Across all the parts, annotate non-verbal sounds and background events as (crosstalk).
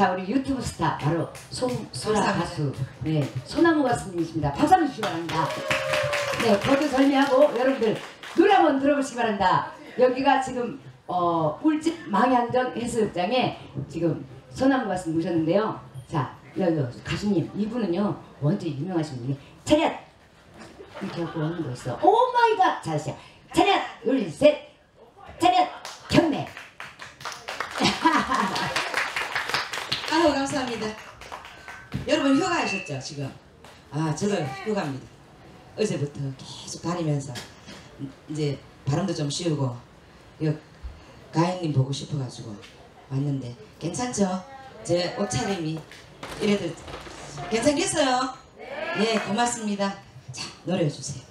자 우리 유튜브 스타 바로 송소라. 가수 네 소나무 가수님이십니다. 박수 한번 주시기 바랍니다. 네 모두 설미하고 여러분들 노래 한번 들어보시기 바랍니다. 여기가 지금 어 꿀집 망양정 해수욕장에 지금 소나무 가수 모셨는데요. 자 여기 가수님 이분은요 완전 유명하신 분이 차렷 이렇게 하고 하는 거 있어. oh my god 잘하세요. 차렷 둘셋 차렷 경례 아유 감사합니다. 여러분 휴가하셨죠 지금? 아 저도 휴가입니다. 어제부터 계속 다니면서 이제 바람도 좀 씌우고 여 가인님 보고 싶어가지고 왔는데 괜찮죠? 제 옷차림이 이래도 괜찮겠어요? 네 고맙습니다. 자 노래 주세요.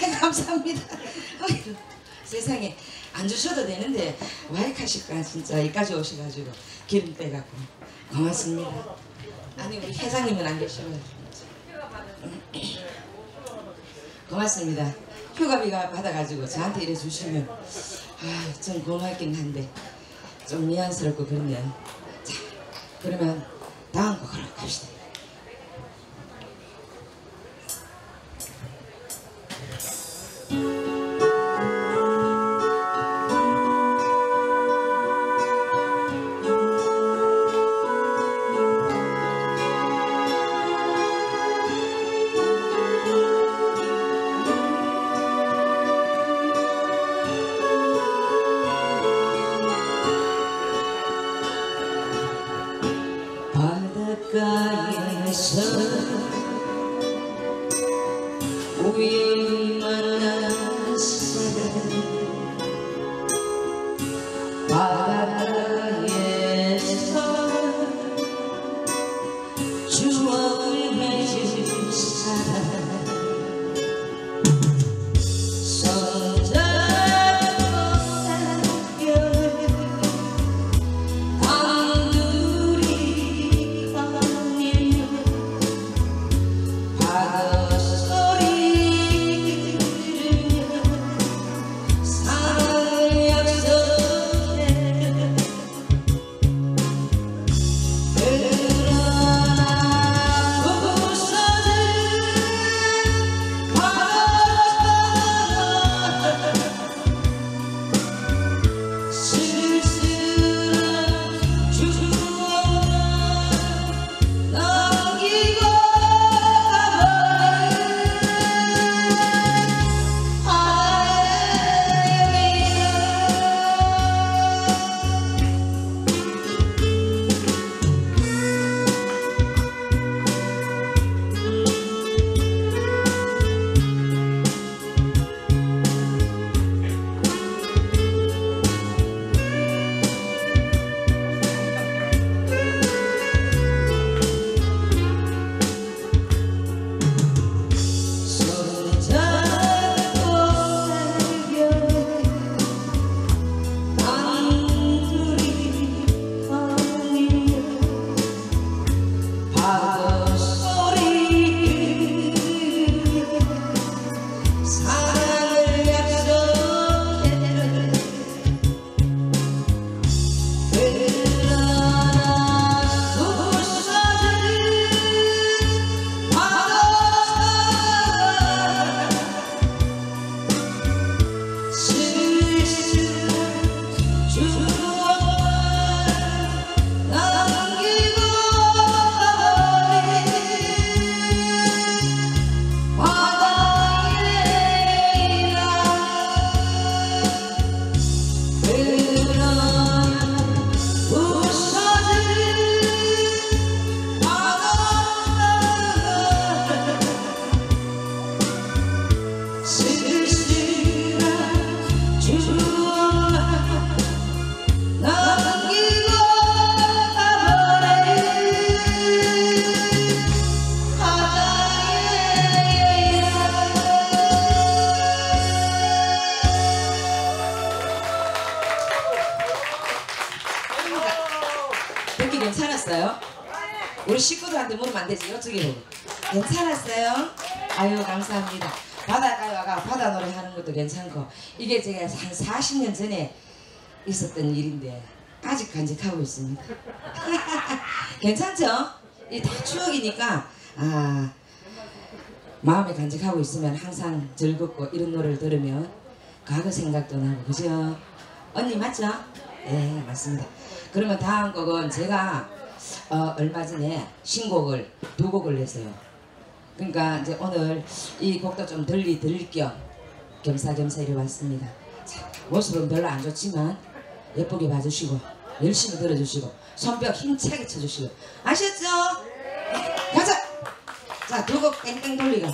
(laughs) 감사합니다. 아이고, (laughs) 세상에 안 주셔도 되는데 와이카시까 진짜 여기까지 오셔가지고 기름 빼갖고 고맙습니다. 아니 우리 회장님은 안 계시고 (clears throat) 고맙습니다. 휴가비가 받아가지고 저한테 이래 주시면 아좀 고맙긴 한데 좀 미안스럽고 그러네요. 자 그러면 다음 곡으로 갑시다. 괜찮았어요? 아유 감사합니다 바닷가에 와가 바다 노래 하는 것도 괜찮고 이게 제가 한 40년 전에 있었던 일인데 아직 간직하고 있습니다 (laughs) 괜찮죠? 이 다 추억이니까 아 마음에 간직하고 있으면 항상 즐겁고 이런 노래를 들으면 과거 생각도 나고 그죠? 언니 맞죠? 네 맞습니다 그러면 다음 곡은 제가 어, 얼마 전에 신곡을 두 곡을 냈어요 그러니까 이제 오늘 이 곡도 좀 들리 들릴 겸 겸사겸사 이리 왔습니다. 자, 모습은 별로 안 좋지만 예쁘게 봐주시고 열심히 들어주시고 손뼉 힘차게 쳐주시고. 아셨죠? 네, 가자! 자 두 곡 땡땡 돌리고